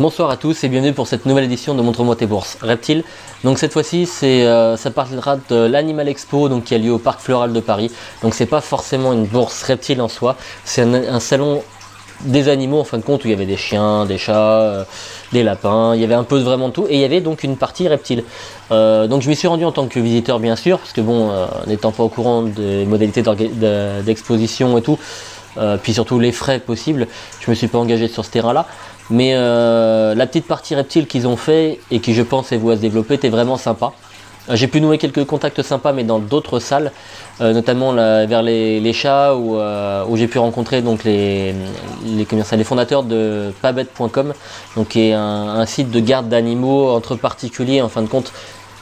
Bonsoir à tous et bienvenue pour cette nouvelle édition de Montre-moi tes bourses Reptile. Donc cette fois-ci, euh, ça parlera de l'Animal Expo donc qui a lieu au Parc Floral de Paris. Donc c'est pas forcément une bourse reptile en soi, c'est un, salon des animaux en fin de compte où il y avait des chiens, des chats, euh, des lapins, il y avait un peu de vraiment tout et il y avait donc une partie reptile. Euh, donc je m'y suis rendu en tant que visiteur bien sûr parce que bon, n'étant pas au courant des modalités d'exposition et tout, puis surtout les frais possibles, je me suis pas engagé sur ce terrain-là. Mais euh, la petite partie reptile qu'ils ont fait et qui je pense est vouée à se développer était vraiment sympa. Euh, j'ai pu nouer quelques contacts sympas mais dans d'autres salles, euh, notamment vers les, chats où, j'ai pu rencontrer donc les, les, fondateurs de pabet.com, qui est un, site de garde d'animaux entre particuliers en fin de compte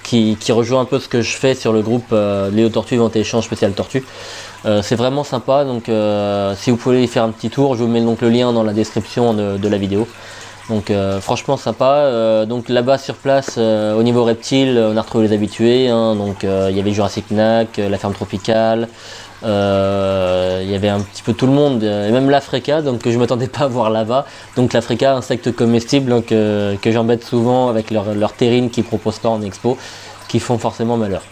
qui, rejoint un peu ce que je fais sur le groupe Léo Tortue Vente Échange Spécial Tortue. Euh, c'est vraiment sympa, donc euh, si vous pouvez y faire un petit tour, je vous mets donc le lien dans la description de, la vidéo. Donc euh, franchement sympa. donc là-bas sur place, au niveau reptile, on a retrouvé les habitués. Hein. donc il y avait Jurassic Knack, la ferme tropicale. Il y avait un petit peu tout le monde, et même l'Africa, donc je ne m'attendais pas à voir là-bas. Donc l'Africa, insecte comestible que j'embête souvent avec leur, leur terrine qu'ils proposent pas en expo, qui font forcément malheur.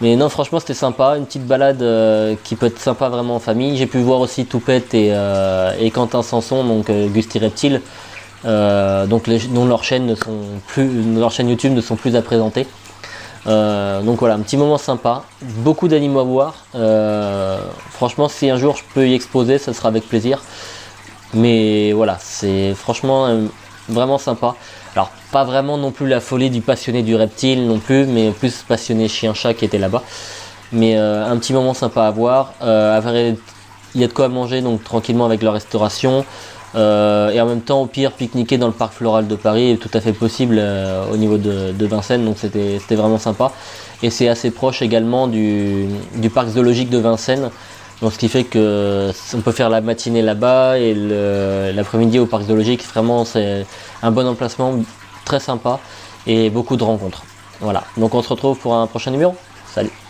Mais non, franchement, c'était sympa. Une petite balade euh, qui peut être sympa vraiment en famille. J'ai pu voir aussi Toupette et, euh, et Quentin Sanson, donc euh, Gusty Reptile, donc les, dont leurs chaînes, ne sont plus, leur chaîne YouTube ne sont plus à présenter. donc voilà, un petit moment sympa. Beaucoup d'animaux à voir. franchement, si un jour je peux y exposer, ce sera avec plaisir. Mais voilà, c'est franchement vraiment sympa. Alors pas vraiment non plus la folie du passionné du reptile non plus, mais plus passionné chien-chat qui était là-bas. Mais euh, un petit moment sympa à voir. Euh, il y a de quoi manger donc tranquillement avec la restauration. Euh, et en même temps au pire pique-niquer dans le parc floral de Paris est tout à fait possible au niveau de, Vincennes donc c'était vraiment sympa et c'est assez proche également du, parc zoologique de Vincennes donc ce qui fait que on peut faire la matinée là-bas et l'après-midi au parc zoologique. Vraiment, c'est un bon emplacement, très sympa et beaucoup de rencontres. Voilà. Donc on se retrouve pour un prochain numéro. Salut